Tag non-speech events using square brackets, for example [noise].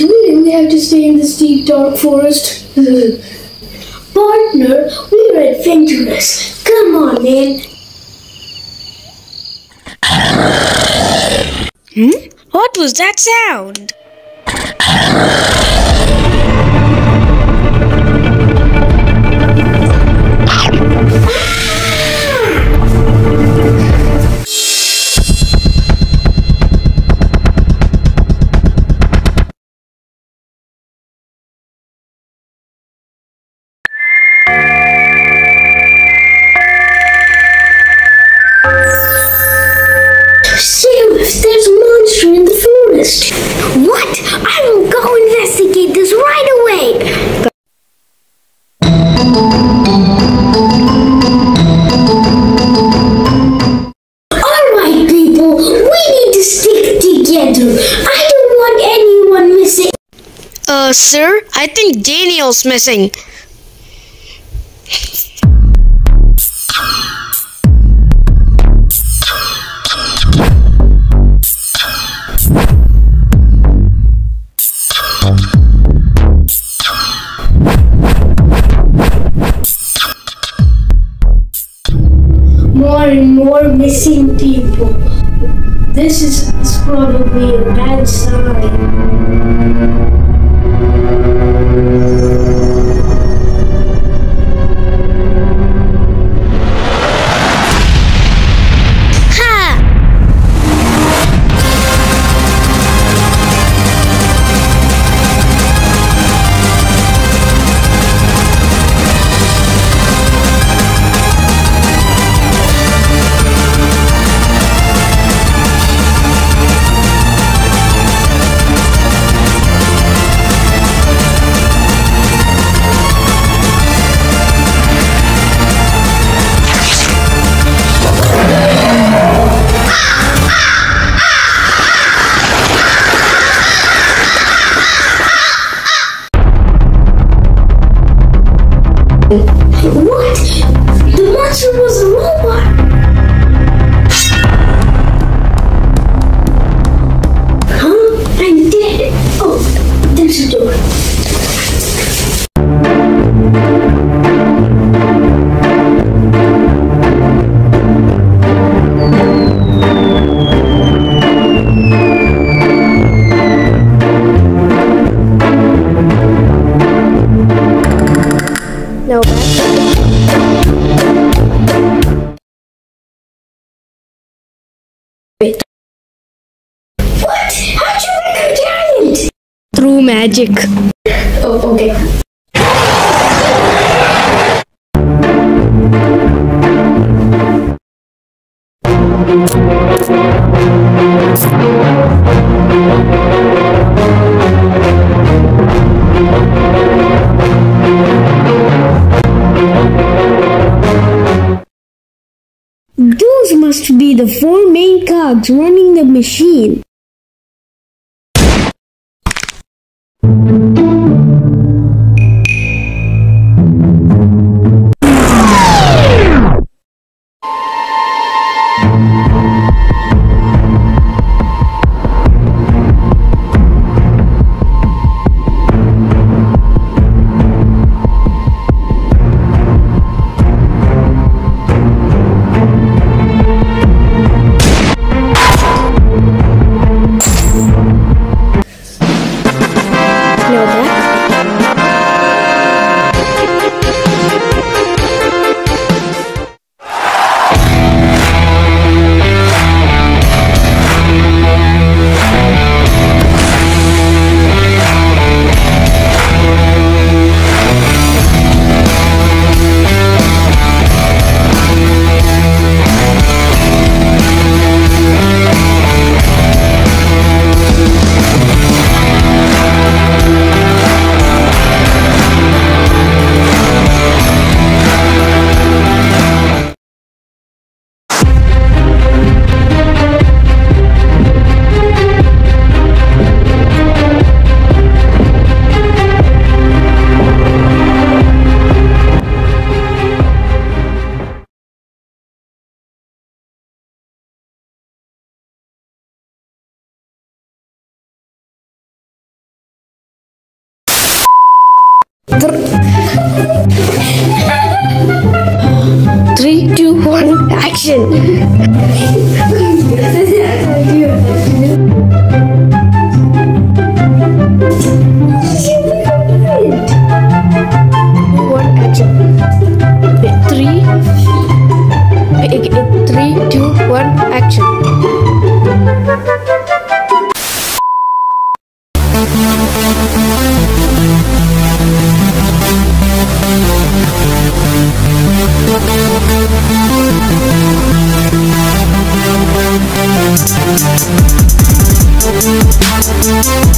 like to stay in this deep dark forest. [laughs] Partner, we're adventurous. Come on, man. Hmm? What was that sound? Sheriff, there's a monster in the forest. What? I will go investigate this right away. Alright, people, we need to stick together. I don't want anyone missing. Uh, sir, I think Daniel's missing. More and more missing people. This is, probably a bad sign. What? The monster was a robot. Through magic. Oh, okay. Those must be the four main cogs running the machine. Three, two, one, action!